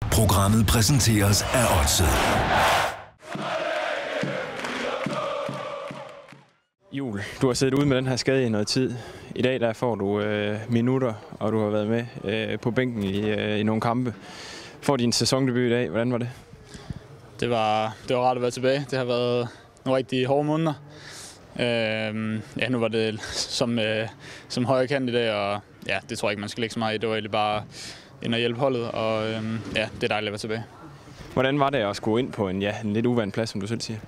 Programmet præsenteres af Odset. Jul, du har siddet ude med den her skade i noget tid. I dag der får du øh, minutter, og du har været med øh, på bænken i, øh, i nogle kampe. Får din sæsondebut i dag. Hvordan var det? Det var, det var rart at være tilbage. Det har været nogle rigtig hårde måneder. Øh, ja, nu var det som, øh, som højre kant i dag, og ja, det tror jeg ikke, man skal lægge så meget i. Det var egentlig bare ind og hjælpe holdet, og øh, ja, det er dejligt at være tilbage. Hvordan var det at skulle ind på en, ja, en lidt uvant plads, som du selv siger?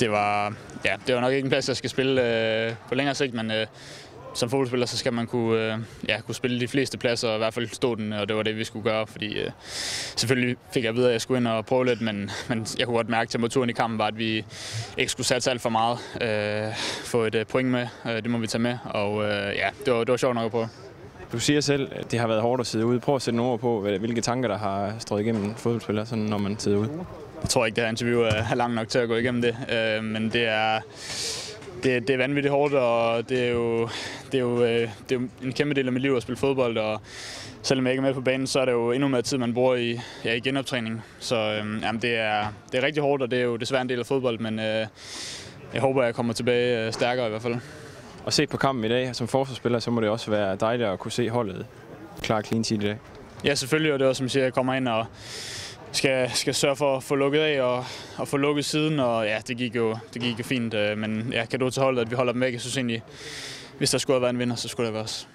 Det var, ja, det var nok ikke en plads, jeg skal spille øh, på længere sigt, men øh, som fodboldspiller, så skal man kunne, øh, ja, kunne spille de fleste pladser, og i hvert fald stå den, og det var det, vi skulle gøre, fordi øh, selvfølgelig fik jeg at vide, at jeg skulle ind og prøve lidt, men, men jeg kunne godt mærke, at temperaturen i kampen var, at vi ikke skulle satse alt for meget. Øh, få et øh, point med, øh, det må vi tage med, og øh, ja, det var, det var sjovt nok at prøve. Du siger selv, at det har været hårdt at sidde ude. Prøv at sætte nogle ord på, hvilke tanker, der har strøget igennem en fodboldspiller, sådan, når man sidder ude. Jeg tror ikke, det her interview er langt nok til at gå igennem det, øh, men det er, det, det er vanvittigt hårdt, og det er, jo, det, er jo, øh, det er jo en kæmpe del af mit liv at spille fodbold, og selvom jeg ikke er med på banen, så er det jo endnu mere tid, man bruger i, ja, i genoptræning. Så øh, jamen, det, er, det er rigtig hårdt, og det er jo desværre en del af fodbold, men øh, jeg håber, jeg kommer tilbage øh, stærkere i hvert fald. Og set på kampen i dag som forsvarsspiller, så må det også være dejligt at kunne se holdet klar clean sheet i dag. Ja, selvfølgelig, og det er også, som siger, jeg kommer ind og skal, skal sørge for at få lukket af og, og få lukket siden, og ja, det gik jo, det gik jo fint, øh, men ja, kan du til holdet, at vi holder dem væk, jeg synes egentlig, hvis der skulle have været en vinder, så skulle det være os.